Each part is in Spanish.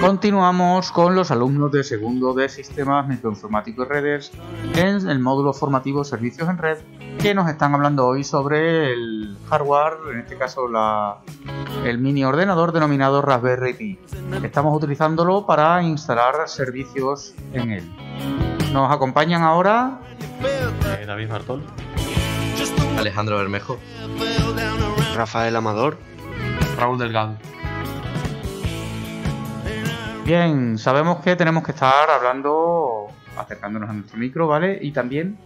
Continuamos con los alumnos de segundo de Sistemas Microinformáticos y Redes en el módulo formativo Servicios en Red que nos están hablando hoy sobre el hardware, en este caso la, el mini ordenador denominado Raspberry Pi. Estamos utilizándolo para instalar servicios en él. Nos acompañan ahora eh, David Bartol, Alejandro Bermejo, Rafael Amador, Raúl Delgado. Bien, sabemos que tenemos que estar hablando, acercándonos a nuestro micro, ¿vale? Y también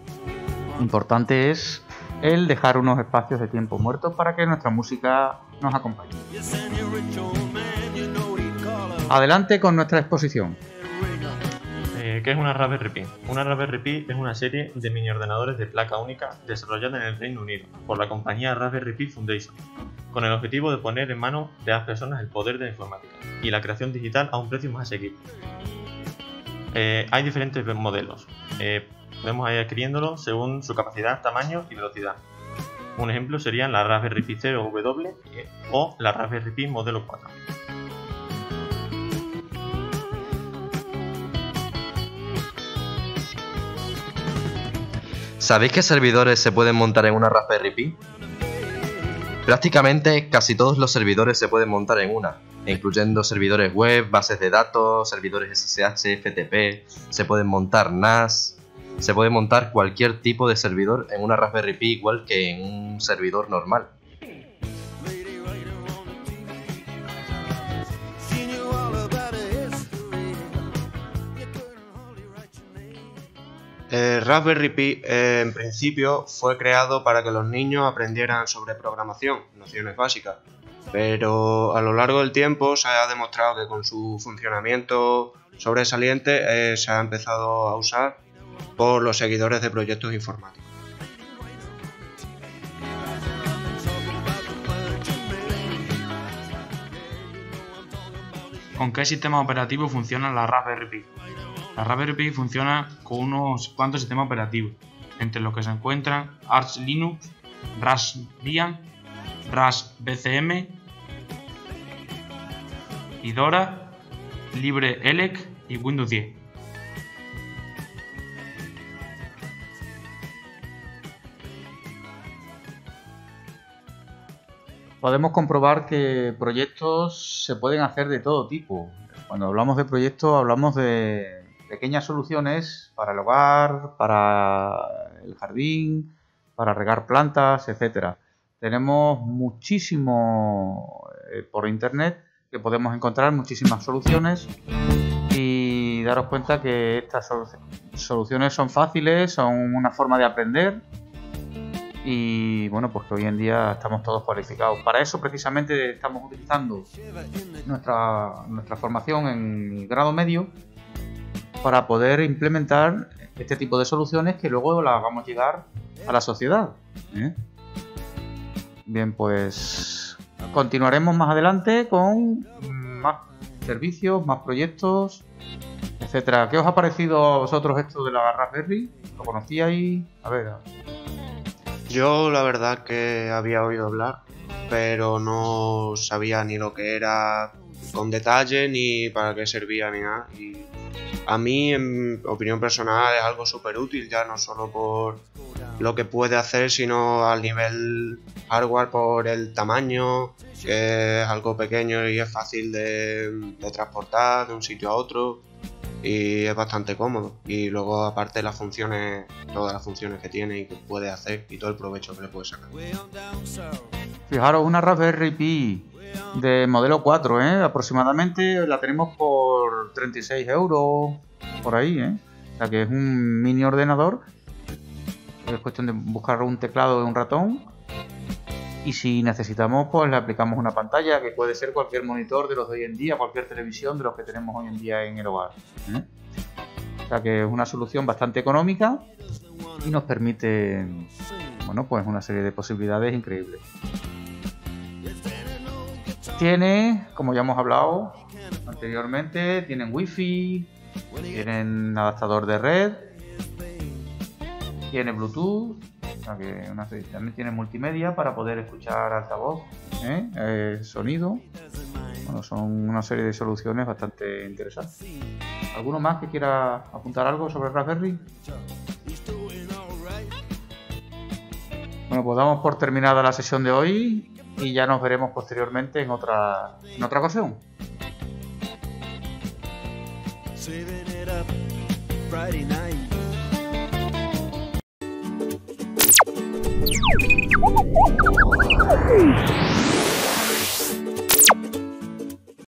importante es el dejar unos espacios de tiempo muertos para que nuestra música nos acompañe. Adelante con nuestra exposición. ¿Qué es una Raspberry Pi? Una Raspberry Pi es una serie de mini ordenadores de placa única desarrollada en el Reino Unido por la compañía Raspberry Pi Foundation, con el objetivo de poner en manos de las personas el poder de la informática y la creación digital a un precio más asequible. Eh, hay diferentes modelos. Eh, podemos ir adquiriéndolo según su capacidad, tamaño y velocidad. Un ejemplo serían la Raspberry Pi 0W o la Raspberry Pi modelo 4. ¿Sabéis qué servidores se pueden montar en una Raspberry Pi? Prácticamente casi todos los servidores se pueden montar en una, incluyendo servidores web, bases de datos, servidores SSH, FTP, se pueden montar NAS, se puede montar cualquier tipo de servidor en una Raspberry Pi igual que en un servidor normal. Eh, Raspberry Pi eh, en principio fue creado para que los niños aprendieran sobre programación, nociones básicas, pero a lo largo del tiempo se ha demostrado que con su funcionamiento sobresaliente eh, se ha empezado a usar por los seguidores de proyectos informáticos. ¿Con qué sistema operativo funciona la Raspberry Pi? La Raspberry funciona con unos cuantos sistemas operativos, entre los que se encuentran Arch Linux, Raspbian, RASBCM, Idora, LibreELEC y Windows 10. Podemos comprobar que proyectos se pueden hacer de todo tipo. Cuando hablamos de proyectos hablamos de pequeñas soluciones para el hogar, para el jardín, para regar plantas, etcétera. Tenemos muchísimo eh, por internet que podemos encontrar muchísimas soluciones y daros cuenta que estas soluciones son fáciles, son una forma de aprender y bueno, pues que hoy en día estamos todos cualificados. Para eso precisamente estamos utilizando nuestra, nuestra formación en grado medio para poder implementar este tipo de soluciones que luego las hagamos llegar a la sociedad. ¿eh? Bien, pues continuaremos más adelante con más servicios, más proyectos, etcétera. ¿Qué os ha parecido a vosotros esto de la Raspberry? ¿Lo conocíais? A ver. Yo la verdad que había oído hablar, pero no sabía ni lo que era con detalle, ni para qué servía, ni nada. A mí, en opinión personal, es algo súper útil, ya no solo por lo que puede hacer, sino al nivel hardware por el tamaño, que es algo pequeño y es fácil de, de transportar de un sitio a otro y es bastante cómodo. Y luego aparte las funciones, todas las funciones que tiene y que puede hacer y todo el provecho que le puede sacar. Fijaros, una Raspberry Pi de modelo 4, ¿eh? aproximadamente la tenemos por 36 euros, por ahí, ¿eh? o sea que es un mini ordenador. Es cuestión de buscar un teclado y un ratón y si necesitamos, pues le aplicamos una pantalla que puede ser cualquier monitor de los de hoy en día, cualquier televisión de los que tenemos hoy en día en el hogar. ¿eh? O sea que es una solución bastante económica y nos permite, bueno, pues una serie de posibilidades increíbles. Tiene, como ya hemos hablado anteriormente, tienen wifi, tienen adaptador de red tiene Bluetooth, también tiene multimedia para poder escuchar altavoz, ¿eh? Eh, sonido. Son una serie de soluciones bastante interesantes. ¿Alguno más que quiera apuntar algo sobre Raspberry? Bueno, pues damos por terminada la sesión de hoy y ya nos veremos posteriormente en otra, en otra ocasión.